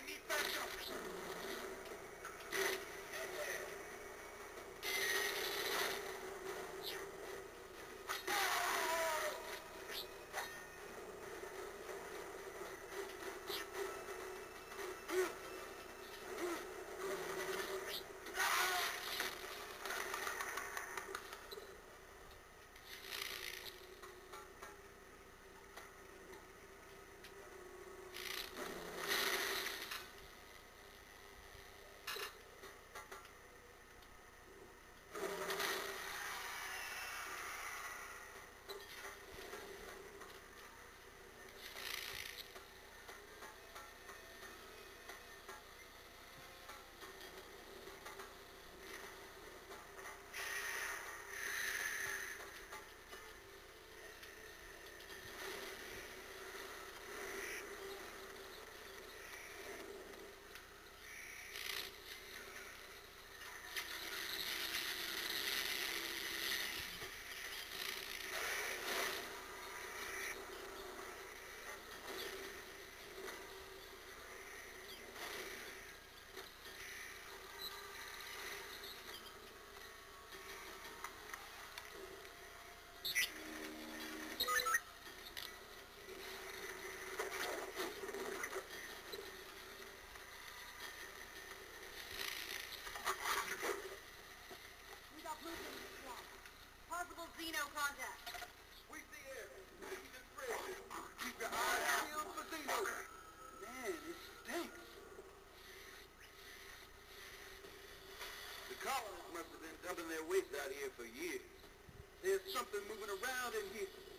I need backups. Must have been dumping their waste out here for years. There's something moving around in here.